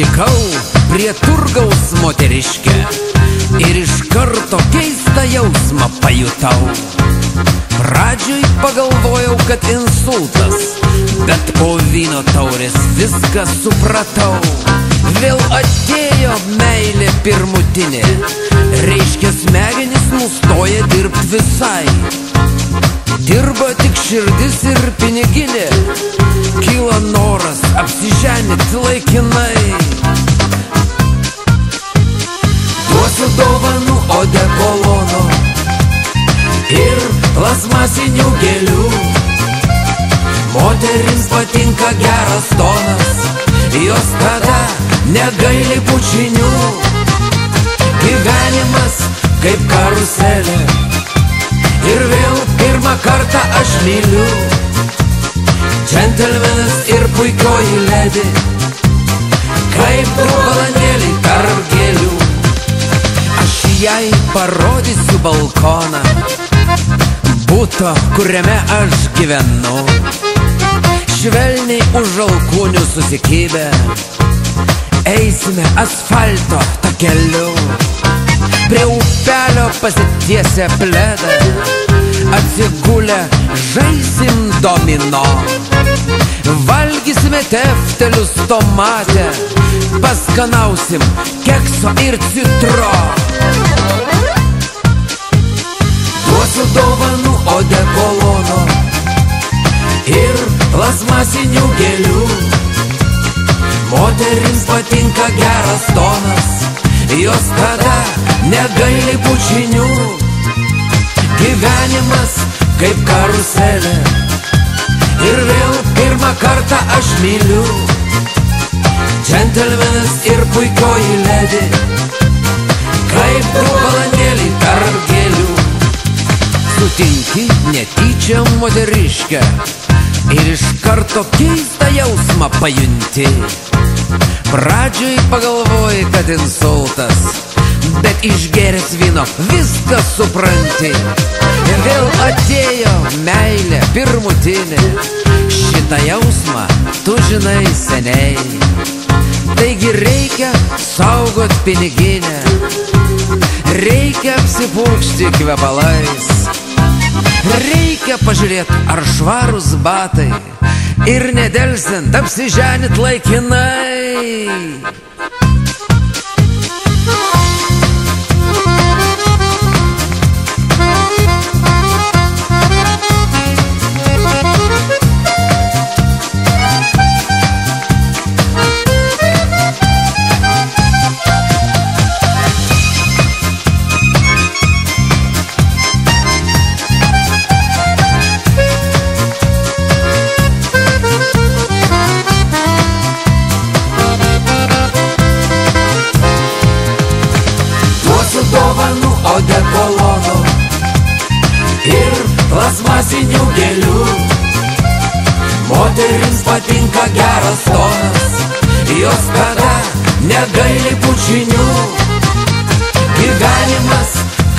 sutikau prie turgaus moteriškę ir iš karto keistą jausmą pajutau. Pradžioj pagalvojau, kad insultas, bet po vyno taurės viską supratau. Vėl atėjo meilė pirmutinė, reiškia smegenys nustoja dirbti visai. Dirba tik širdis ir piniginė, kyla noras apsiženyti laikinai. Gėlių. Moterims patinka geras tonas, jos tada negaili pučinių. Gyvenimas kaip karuselė ir vėl pirmą kartą aš myliu. Džentelmenas ir puikioji ledė, kaip du balandėliai tarp gėlių. Aš jai parodysiu balkoną, būto, kuriame aš gyvenu. Švelniai už alkūnių susikibę, eisime asfalto takeliu. Prie upelio pasitiesę pledą, atsigulę žaisim domino. Valgysime teftelius tomatę, paskanausim kekso ir citro. Duosiu dovanų odekolono ir plasmasinių gėlių. Moterims patinka geras tonas, jos tada negaili pučinių. Gyvenimas kaip karuselė ir vėl pirmą kartą aš myliu. Džentelmenas ir puikioji ledė, kaip du balandėliai tarp. Sutinki netyčia moteriškę ir iš karto keistą jausmą pajunti. Pradžioj pagalvoji, kad insultas, bet išgeręs vyno viską supranti. Vėl atėjo meilė pirmutinė, šitą jausmą tu žinai seniai. Taigi reikia saugot piniginę, reikia apsipurkšti kvepalais. Reikia pažiūrėti, ar švarus batai ir nedelsiant apsiženit laikinai.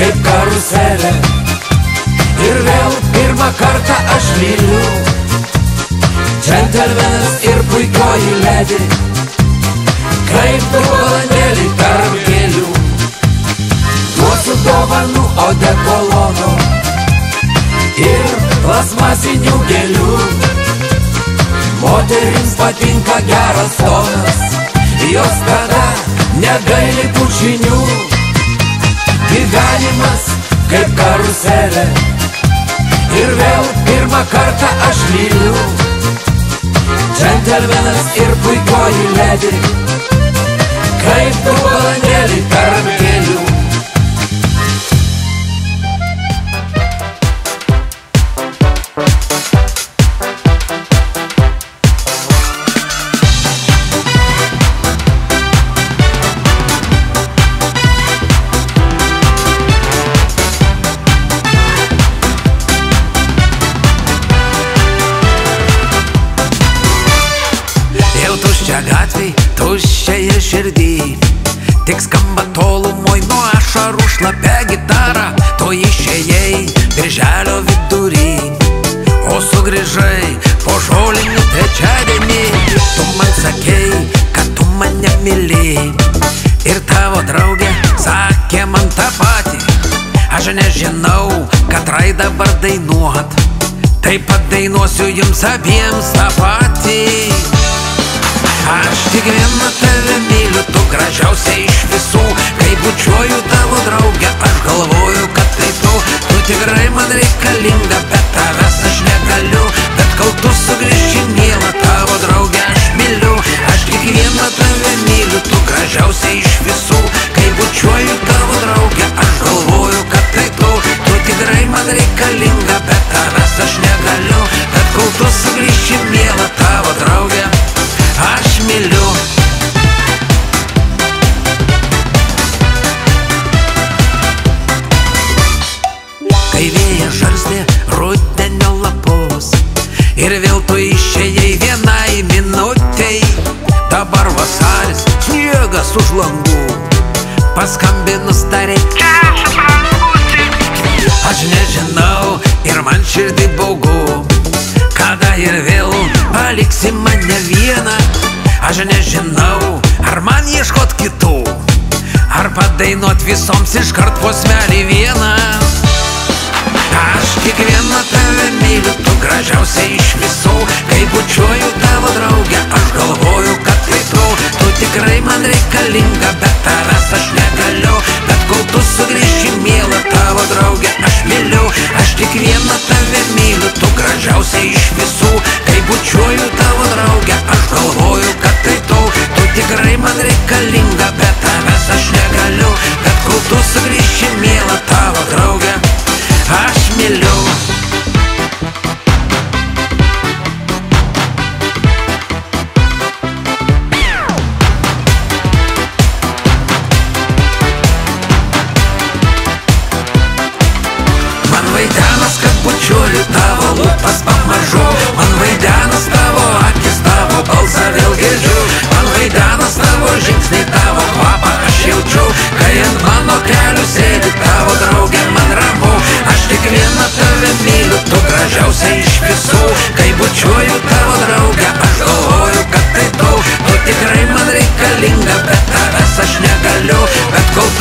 Kaip karuselė ir vėl pirmą kartą aš myliu. Džentelmenas ir puikioji ledė, kaip du balandėliai tarp gėlių. Duosiu dovanų odekolono ir plasmasinių gėlių. Moterims patinka geras tonas, jos tada negaili pučinių. Gyvenimas kaip karuselė ir vėl pirmą kartą aš myliu. Džentelmenas ir puikioji ledė, kaip du balandėliai tarp širdį. Tik skamba tolumoj nuo ašarų šlapia gitara. Tu išėjai birželio vidury. O sugrįžai po žolinių trečiadienį. Tu man sakei, kad tu mane mylėjai Ir tavo draugė sakė man tą patį. Aš nežinau, katrai dabar dainuot Taip pat dainuosiu jums abiems tą patį Aš tik vieną tave myliu, tu gražiausia iš visų. Kai bučiuoju tavo draugę, aš galvoju, kad tai tu. Tu tikrai man reikalinga, Dabar vasaris, sniegas už langų Paskambinus tarė Aš nežinau ir man širdį baugu Kada ir vėl paliksi mane vieną Aš nežinau, ar man ieškot kitų Ar padainuot visoms iškart posmelį vieną Aš tik vieną tave myliu, tu gražiausia iš visų. Kai bučiuoju tavo draugę, aš galvoju, kad tai tu. Tu tikrai man reikalinga, bet tavęs aš negaliu. Bet kol tu sugrįši, mielą tavo draugę, aš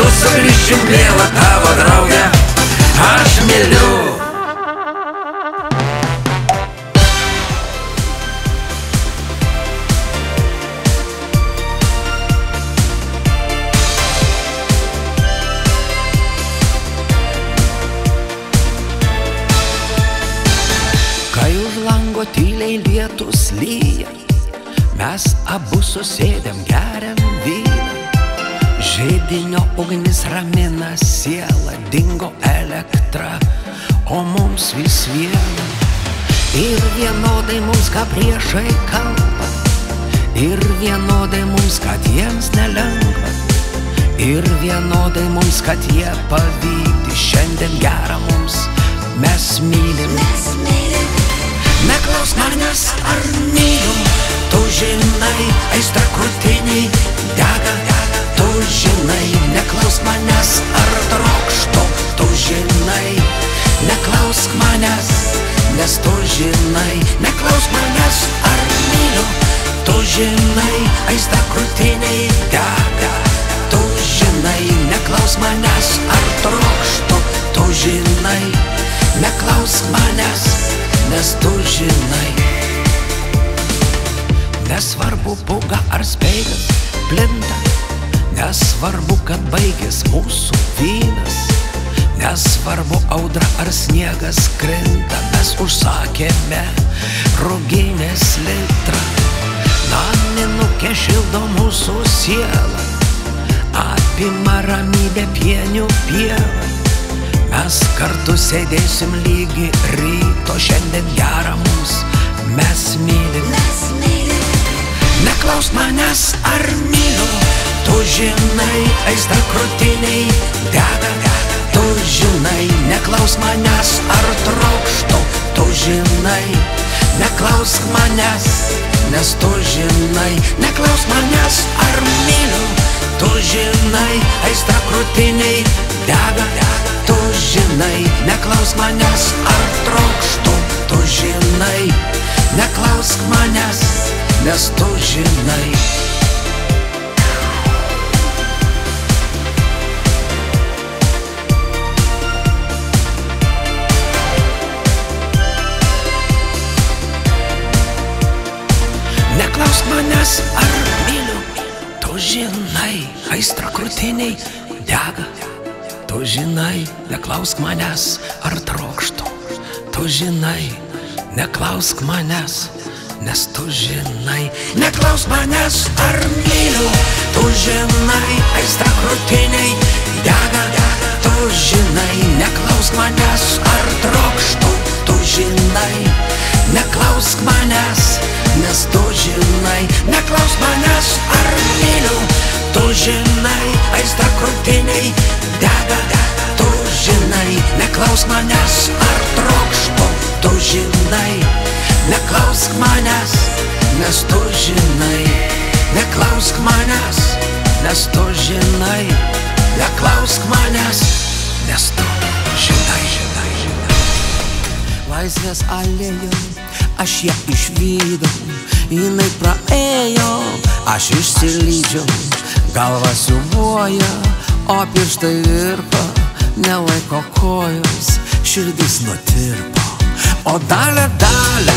Tu sugrįši, mėla tavo draugė Aš myliu. Kai už lango tyliai lietus lyja Mes abu susėdėm geriam Žaidinio ugnis ramina sielą Dingo elektra, o mums vis viena Ir vienodai mums ką priešai kalba Ir vienodai mums, kad jiems nelengva Ir vienodai mums, kad jie pavydi Šiandien gera mums, mes mylim. Neklaus manęs ar myliu Tu žinai, aistra krūtiniai dega neklaus manęs ar trokštu Tu žinai, neklausk manęs Nes tu žinai, neklaus manęs ar myliu Tu žinai, aistra krūtiniai dega Tu žinai, neklaus manęs ar trokštu Tu žinai, neklausk manęs Nes tu žinai. Nesvarbu puga ar speigas plinta Nesvarbu, kad baigės mūsų vynas. Nesvarbu audra ar sniegas krinta. Mes užsakėme ruginės litrą. Naminukė šildo mūsų sielą. Apima ramybė pienių pievą. Mes kartu sėdėsim lygi ryto. Šiandien gera mums, mes mylim. Neklaus manęs ar myliu Tu žinai, aistra krūtiniai dega. Tu žinai, neklaus manęs ar trokštu. Tu žinai, neklausk manęs Nes tu žinai, neklaus manęs ar myliu. Tu žinai, aistra krūtiniai dega. Tu žinai, neklaus manęs ar trokštu. Tu žinai, neklausk manęs Nes tu žinai manęs ar myliu, tu žinai, aistra krūtiniai dega, tu žinai, neklausk manęs ar trokštų, tu žinai, neklausk manęs. Nes tu žinai, neklaus manęs ar myliu, tu žinai, aistra krūtiniai dega, tu žinai, neklausk manęs ar trokštų, tu žinai, neklausk manęs nes tu žinai, neklausk manęs, ar myliu. Tu žinai, aistra krūtiniai dega. Tu žinai, neklausk manęs, ar trokštų. Tu žinai, neklausk manęs, nes tu žinai, neklausk manęs, nes tu žinai, neklausk manęs, nes tu žinai, Laisvės alėjoj aš ją išvydau, jinai praėjo, aš išsilydžiau, galva siubuoja, o pirštai virpa, nelaiko kojos, širdis nutirpo. O dalė, dalė,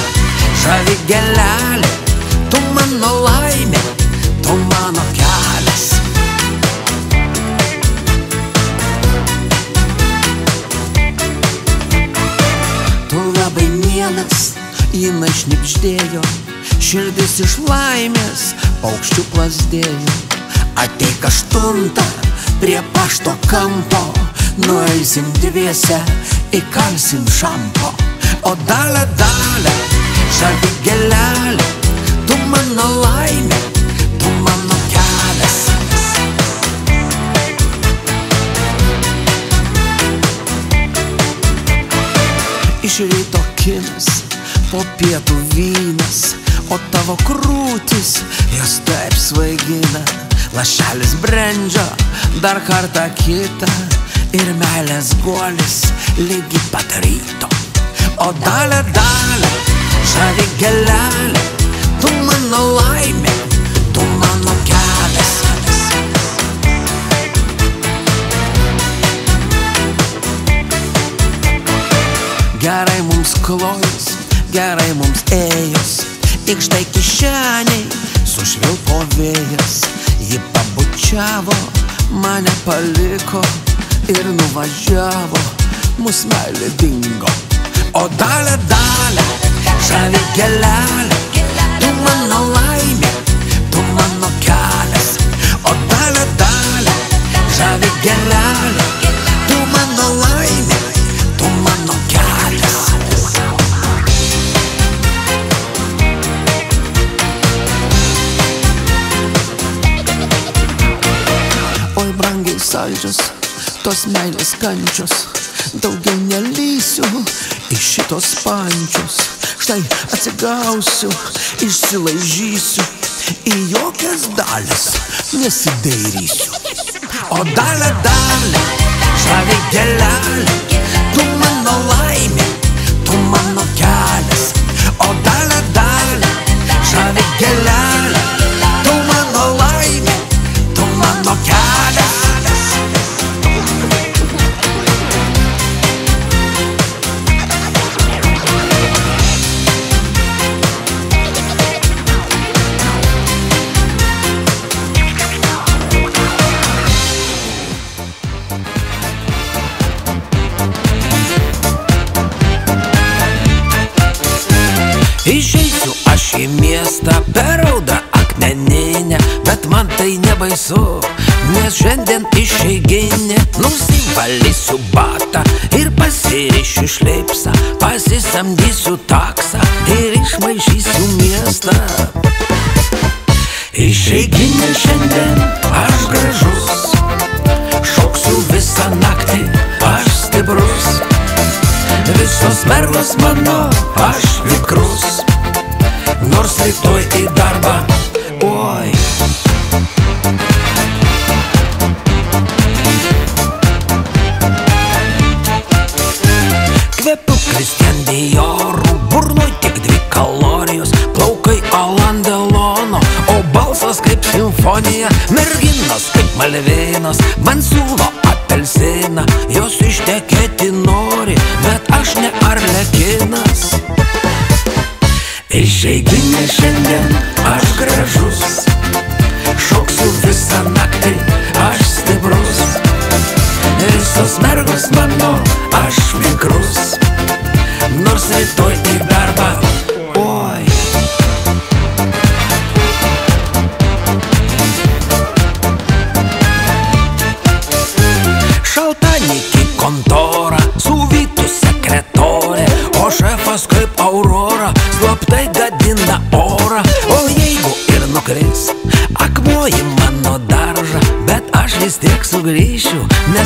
žavi gelelė, tu mano laimė, tu mano kelias. Šnipždėjo, širdis iš laimės, paukščių plasdėjo. Ateik aštuntą prie pašto kampo, nueisim dviese, įkalsim šampo. O dalė, dalė, žavi gelelė, tu mano laimė, tu mano kelias. Iš ryto kinas, po pietų vynas, o tavo krūtis jas taip svaigina. Lašelis brandžio, dar kartą kitą ir meilės guolis lygi pat ryto. O dalė, dalė, žavi gelelė, tu mano laimė, tu mano kelias. Gerai mums klojas, gerai mums ėjos, tik štai kišeniai sušvilpo vėjas. Ji pabučiavo, mane paliko ir nuvažiavo, mus meilė dingo. O dalė, dalė, žavi gelelė, tu mano laimė, tu mano kelias. O dalė, dalė, žavi gelelė, saldžios, tos meilės kančios, daugiau nelysiu į šitos pančius. Štai atsigausiu, išsilaižysiu, į jokias dalis nesidairysiu. O dalė, dalė, žavi gelelė, tu mano laimė, tu mano kelias. O dalė, dalė, žavi gelelė, nebaisu, nes šiandien išeiginė. Nusivalysiu batą ir pasirišiu šleipsą, pasisamdysiu taksą ir išmaišysiu miestą. Išeiginė šiandien aš gražus, šoksiu visą naktį, aš stiprus. Visos mergos mano, aš vikrus Nors rytoj į darbą, simfonija Merginos kaip malvėnas Man siūlo apelsiną Jos ištekėti nori Bet aš ne arlekinas. Įžeidinė šiandien aš gražus Šoksiu visą naktį Aš stiprus. Visos mergos mano Aš mikrus Nors rytoj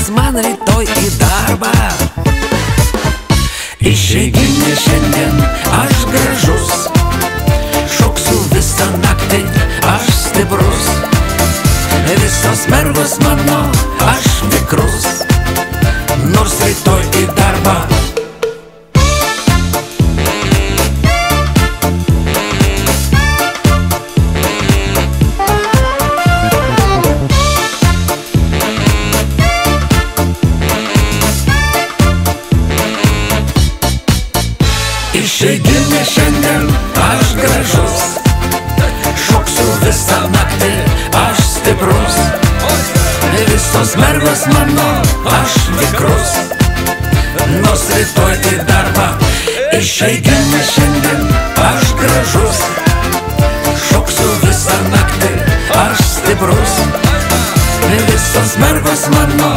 nes man rytoj į darbą. Išeiginė šiandien aš gražus, šoksiu visą naktį, aš stiprus. Visos mergos mano, aš tikrus, nors rytoj į darbą. Visos mergos mano, aš vikrus Nors rytoj į darbą Išeiginė šiandien aš gražus. Šoksiu visą naktį, aš stiprus. Visos mergos mano,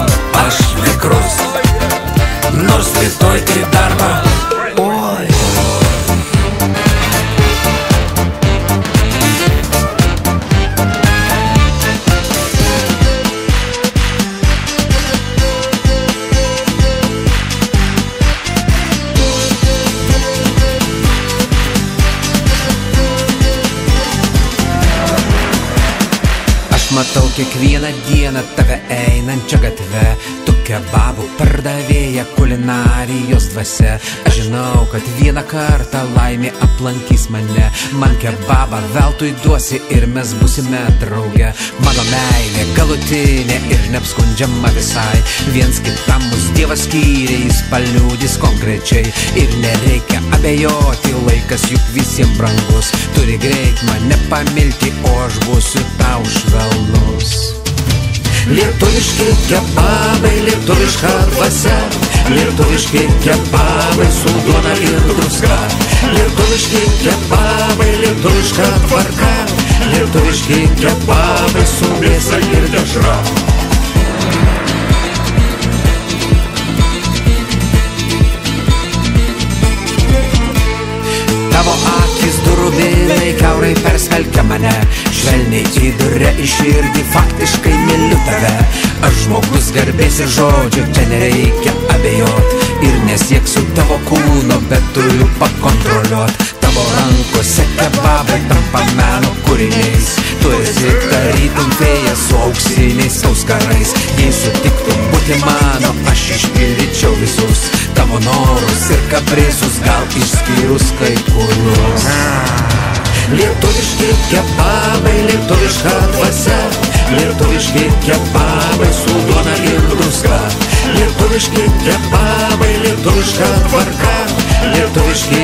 kiekvieną dieną tave einančią gatvę Tu kebabų pardavėja kulinarijos dvasia. Aš žinau, kad vieną kartą laimė aplankys mane. Man kebabą veltui duosi ir mes busime drauge. Mano meilė galutinė ir neapskundžiama visai. Viens kitam mus Dievas skyrė, jis paliūdys konkrečiai. Ir nereikia abejoti, laikas juk visiems brangus. Turi greit mane pamilti, o aš būsiu tau švelnus Lietuviški kebabai, lietuviška dvasia. Lietuviški kebabai su duona ir druska. Lietuviški kebabai, lietuviška tvarka. Lietuviški kebabai su mėsa ir dešra. Tavo akis durubinai keurai persmelkia mane. Švelniai įduria į širdį, faktiškai Žmogus garbės ir žodžio, čia nereikia abejot. Ir nesieksiu tavo kūno, bet turiu pakontroliuot. Tavo rankose kebabai tampa meno kūriniais. Tu esi tarytum fėja su auksiniais auskarais Jei sutiktum būti mano, aš išpildyčiau visus. Tavo norus ir kaprisus, gal išskyrus kai kuriuos. Lietuviški kebabai, lietuviška dvasia Lietuviški kebabai su duona ir druska. Lietuviški kebabai, lietuviška tvarka. Lietuviški